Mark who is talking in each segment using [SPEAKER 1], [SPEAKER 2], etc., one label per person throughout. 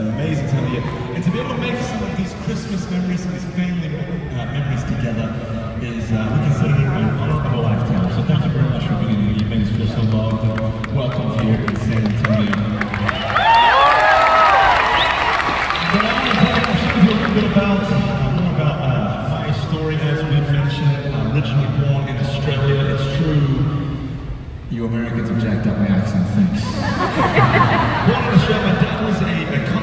[SPEAKER 1] an amazing time of year. And to be able to make some of these Christmas memories, these family uh, memories together is, uh, we consider it an honor of a lifetime. So thank you very much for being here. You made us feel so loved welcome here in San Antonio. But I want to you a little bit about, uh, uh, my story as we mentioned. I'm originally born in Australia. It's true. You Americans have jacked up my accent, thanks. born in Australia, my dad was a, a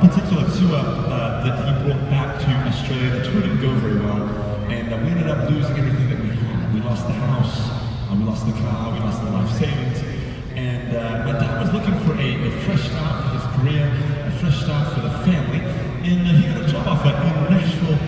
[SPEAKER 1] Particular tour uh, that he brought back to Australia, the tour didn't go very well. And uh, we ended up losing everything that we had. We lost the house, uh, we lost the car, we lost the life savings. And uh, my dad was looking for a, a fresh start for his career, a fresh start for the family. And uh, he got a job offer in Nashville,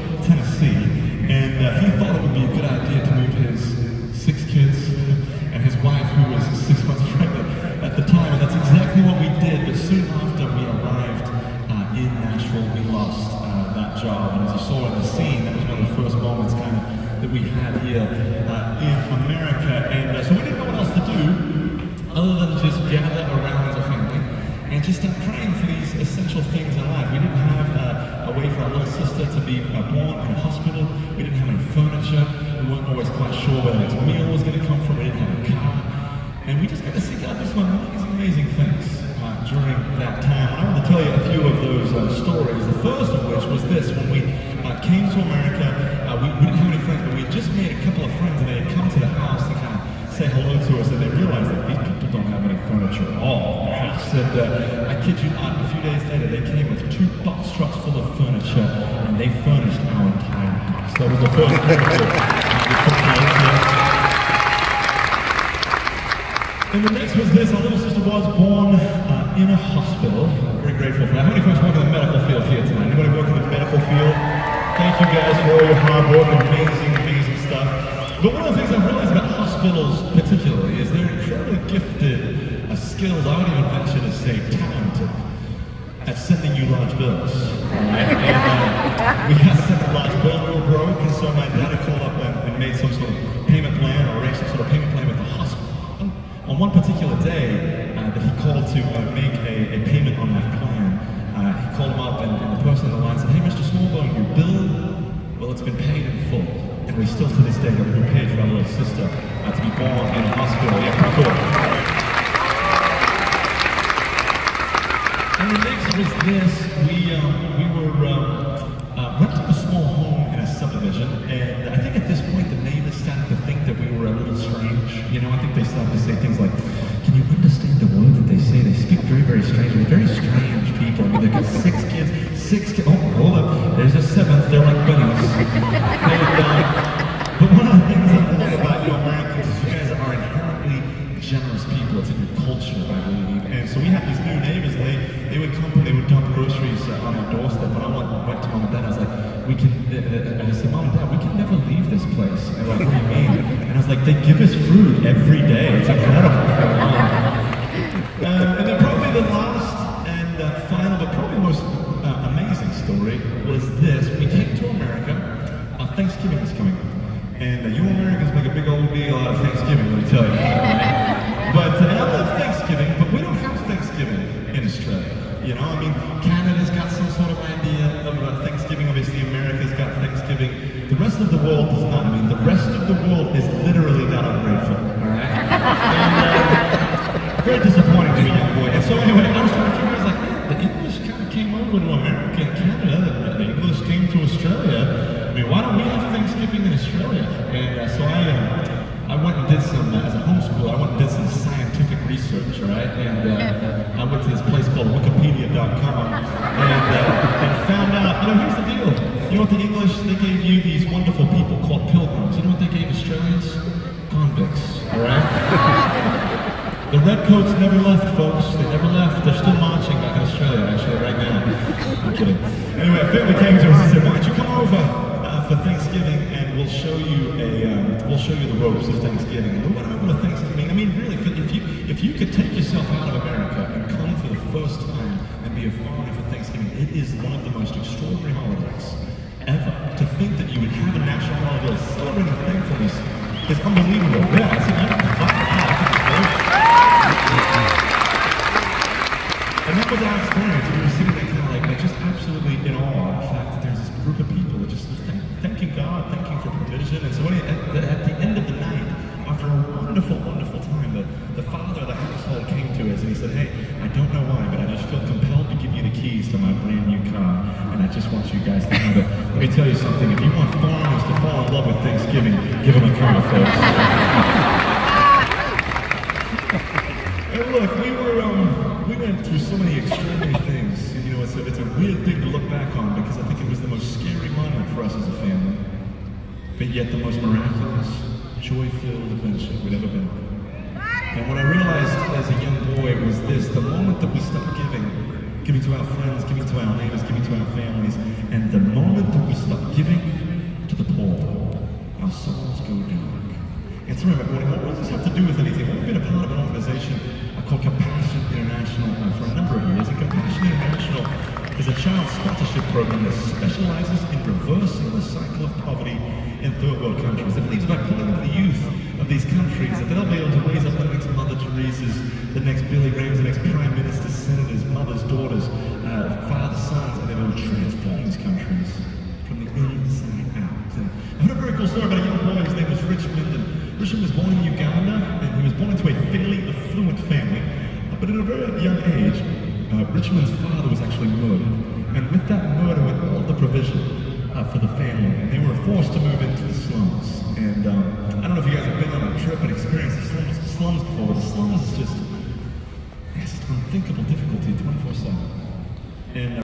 [SPEAKER 1] job. And as you saw in the scene, that was one of the first moments kind of that we had here uh, in America. And uh, so we didn't know what else to do other than just gather around as a family and just start praying for these essential things in life. We didn't have uh, a way for our little sister to be uh, born in a hospital. We didn't have any furniture. We weren't always quite sure where the next meal was going to come from. We didn't have a car. And we just got to see God do some amazing, amazing things uh, during that time. And I want to tell you a few of those uh, stories. The first of was this. When we uh, came to America, uh, we, we didn't have any friends, but we had just made a couple of friends and they had come to the house to kind of say hello to us and they realized that these people don't have any furniture at all in their house. And uh, I kid you not, a few days later they came with two box trucks full of furniture and they furnished our entire house. That was the first. And the next was this. Our little sister was born in a hospital. I'm very grateful for that. How many folks work in the medical field here tonight? Anybody work in the medical field? Thank you guys for all your hard work. Amazing, amazing stuff. But one of the things I've realized about hospitals particularly is they're incredibly gifted uh, skills, I would even venture to say talented, at sending you large bills. Right? And, uh, we got well it's been paid in full. And we still to this day been paid for our little sister uh, to be born in a hospital. Pretty cool. And the next was this. We um, we were um, uh, renting a small home in a subdivision, and I think at this point the neighbors started to think that we were a little strange. You know, I think they started to say things like, "Can you understand the word that they say? They speak very, very strangely. Very strange people. I mean, they've got six kids, six kids. Oh, hold up. There's a seventh. They're like bunnies." Um, but one of the things I love about your Americans is you guys are inherently generous people. It's in your culture, I believe. And so we had these new neighbors, and they, they would come, and they would dump groceries uh, on our doorstep. And I went, went to mom and dad, I was like, we can, uh, uh, I said, mom and dad, we can never leave this place. And like, what do you mean? And I was like, they give us food every day. It's incredible. Thanksgiving was coming up. And uh, you Americans make a big old deal out of Thanksgiving, let me tell you. Right? But uh, I love Thanksgiving, but we don't have Thanksgiving in Australia. You know, I mean, Canada's got some sort of idea of uh, Thanksgiving. Obviously, America's got Thanksgiving. The rest of the world does not. I mean, the rest of the world is literally not ungrateful. All right. And, uh, very disappointing to me, young boy. And so anyway, I was trying to figure out, I was like, the English kind of came over to America and Canada, the English came to Australia. Thanksgiving in Australia? And uh, so I, uh, I went and did some, uh, as a homeschooler, I went and did some scientific research, right? And uh, I went to this place called Wikipedia.com and, uh, and found out, you know, here's the deal. You know what the English, they gave you these wonderful people called pilgrims. You know what they gave Australians? Convicts, all right? The redcoats never left, folks. They never left. They're still marching back in Australia, actually, right now. I'm kidding. Anyway, a family came to us and said, "Why don't you come over for Thanksgiving and we'll show you a, um, we'll show you the ropes of Thanksgiving." We went over to Thanksgiving. I mean, really, if you if you could take yourself out of America and come for the first time and be a foreigner for Thanksgiving, it is one of the most extraordinary holidays ever. To think that you would have a national holiday celebrating thankfulness is unbelievable. Yeah, it's an And that was our experience. Just want you guys to have it. Let me tell you something. If you want foreigners to fall in love with Thanksgiving, give them a car, folks. And look, we were um, we went through so many extraordinary things. You know, it's a, it's a weird thing to look back on because I think it was the most scary moment for us as a family, but yet the most miraculous, joy-filled adventure we'd ever been on. And what I realized as a young boy was this: the moment that we stopped giving, giving to our friends, giving to our neighbors, giving to our families, and the moment that we stop giving to the poor, our souls go dark. And so remember, what does this have to do with anything? We've been a part of an organization called Compassion International for a number of years. And Compassion International is a child sponsorship program that specializes in reversing the cycle of poverty in third world countries. It believes by pulling up the youth of these countries that they'll be able to raise up the next Mother Teresa's, the next Billy Grahams, mothers, daughters, uh, fathers, sons, and they will transform these countries from the inside out. And I heard a very cool story about a young boy. His name was Richmond. And Richmond was born in Uganda, and he was born into a fairly affluent family. But at a very young age, uh, Richmond's father was actually murdered. And with that murder went all the provision uh, for the family. And they were forced to move into the slums. And um, I don't know if you guys have been on a trip and experienced the slums, slums before, but the slums is just, unthinkable difficulty 24-7. And uh,